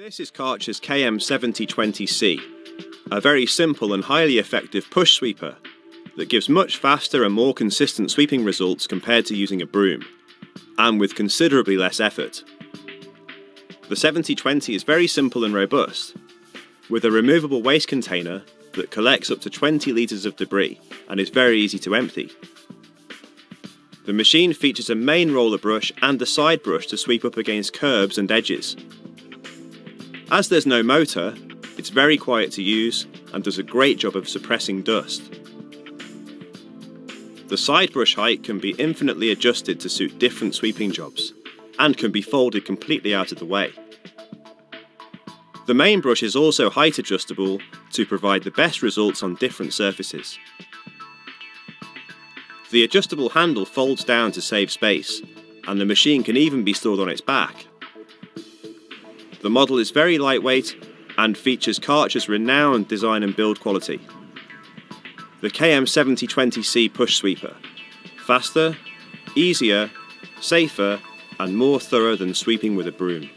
This is Karcher's KM7020C, a very simple and highly effective push sweeper that gives much faster and more consistent sweeping results compared to using a broom, and with considerably less effort. The 7020 is very simple and robust, with a removable waste container that collects up to 20 litres of debris and is very easy to empty. The machine features a main roller brush and a side brush to sweep up against curbs and edges, as there's no motor, it's very quiet to use and does a great job of suppressing dust. The side brush height can be infinitely adjusted to suit different sweeping jobs and can be folded completely out of the way. The main brush is also height adjustable to provide the best results on different surfaces. The adjustable handle folds down to save space, and the machine can even be stored on its back the model is very lightweight and features Karcher's renowned design and build quality. The KM7020C push sweeper. Faster, easier, safer and more thorough than sweeping with a broom.